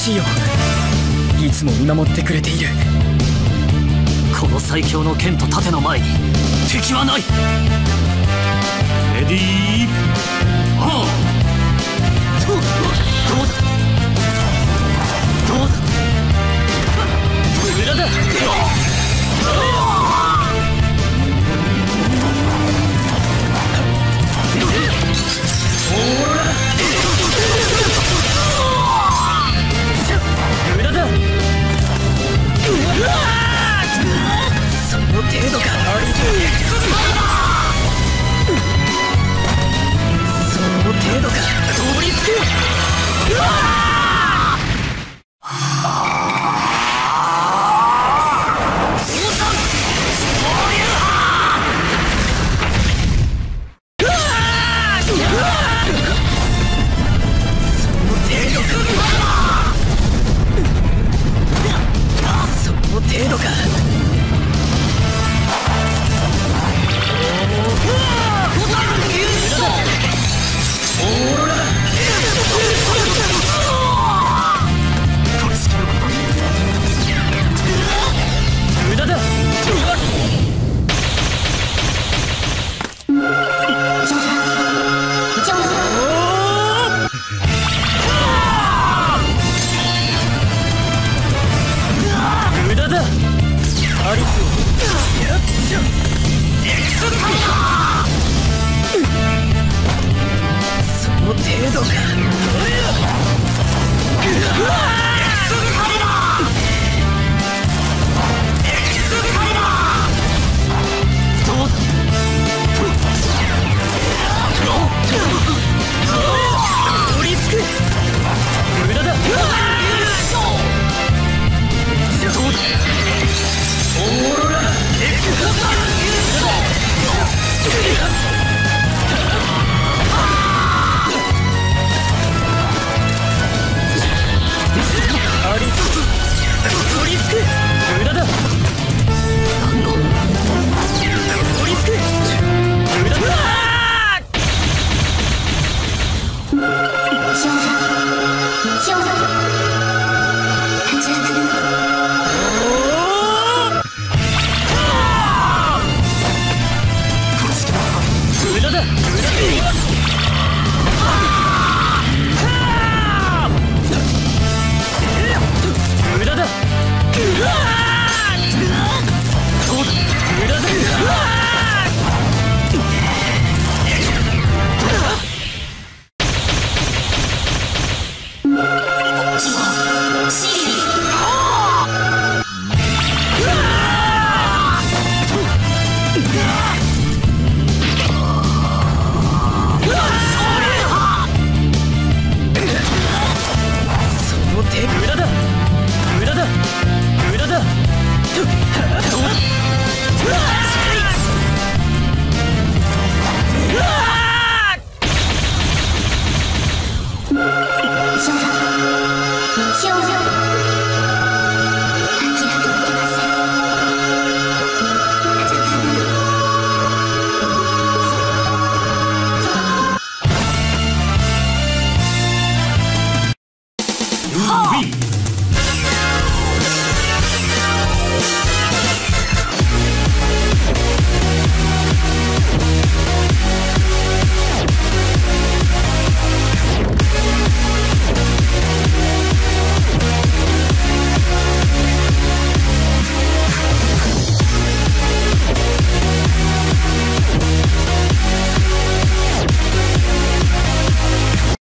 しいよいつも見守ってくれている。この最強の剣と盾の前に敵はない。レディー。はあその程度か。you